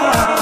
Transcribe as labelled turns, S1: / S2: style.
S1: Oh.